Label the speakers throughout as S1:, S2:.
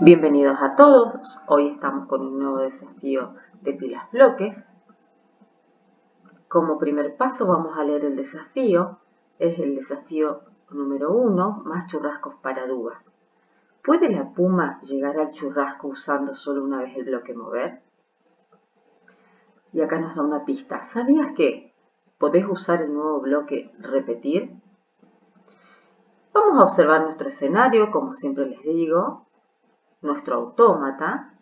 S1: Bienvenidos a todos, hoy estamos con un nuevo desafío de pilas bloques. Como primer paso vamos a leer el desafío, es el desafío número 1, más churrascos para Duba. ¿Puede la puma llegar al churrasco usando solo una vez el bloque mover? Y acá nos da una pista. ¿Sabías que podés usar el nuevo bloque repetir? Vamos a observar nuestro escenario, como siempre les digo, nuestro autómata,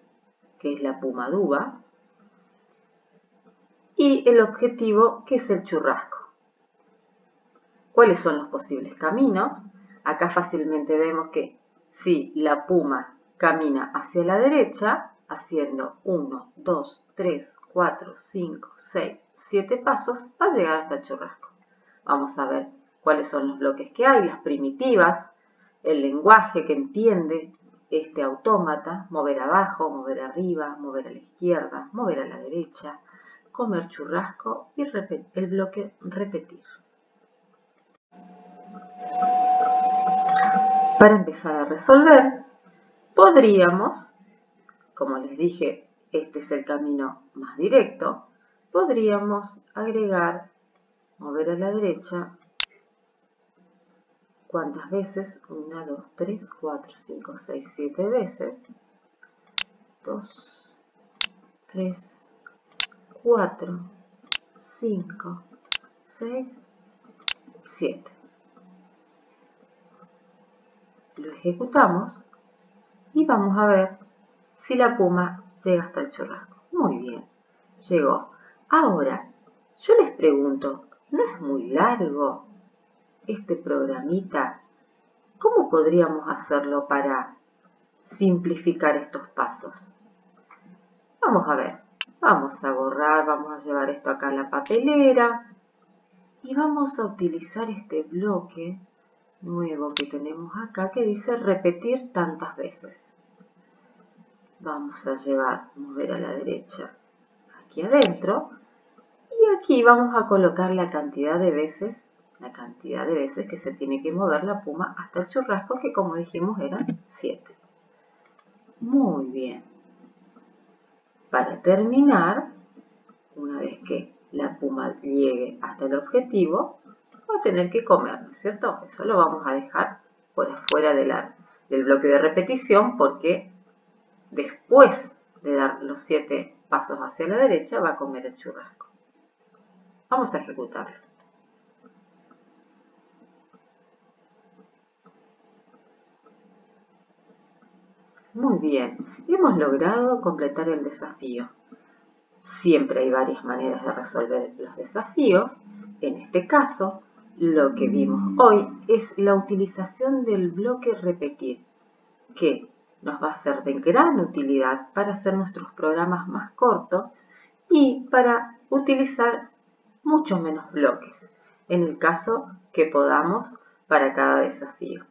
S1: que es la pumaduba, y el objetivo, que es el churrasco. ¿Cuáles son los posibles caminos? Acá fácilmente vemos que si la puma camina hacia la derecha, haciendo 1, 2, 3, 4, 5, 6, 7 pasos, va a llegar hasta el churrasco. Vamos a ver cuáles son los bloques que hay, las primitivas, el lenguaje que entiende este autómata, mover abajo, mover arriba, mover a la izquierda, mover a la derecha, comer churrasco y el bloque repetir. Para empezar a resolver, podríamos, como les dije, este es el camino más directo, podríamos agregar, mover a la derecha, ¿Cuántas veces? 1, 2, 3, 4, 5, 6, 7 veces. 2, 3, 4, 5, 6, 7. Lo ejecutamos y vamos a ver si la puma llega hasta el churrasco. Muy bien, llegó. Ahora, yo les pregunto, ¿no es muy largo? Este programita, ¿cómo podríamos hacerlo para simplificar estos pasos? Vamos a ver, vamos a borrar, vamos a llevar esto acá a la papelera y vamos a utilizar este bloque nuevo que tenemos acá que dice repetir tantas veces. Vamos a llevar, mover a la derecha aquí adentro y aquí vamos a colocar la cantidad de veces la cantidad de veces que se tiene que mover la puma hasta el churrasco, que como dijimos eran 7. Muy bien. Para terminar, una vez que la puma llegue hasta el objetivo, va a tener que comer, ¿no es cierto? Eso lo vamos a dejar por afuera del bloque de repetición porque después de dar los 7 pasos hacia la derecha va a comer el churrasco. Vamos a ejecutarlo. Muy bien, hemos logrado completar el desafío. Siempre hay varias maneras de resolver los desafíos. En este caso, lo que vimos hoy es la utilización del bloque repetir, que nos va a ser de gran utilidad para hacer nuestros programas más cortos y para utilizar muchos menos bloques, en el caso que podamos para cada desafío.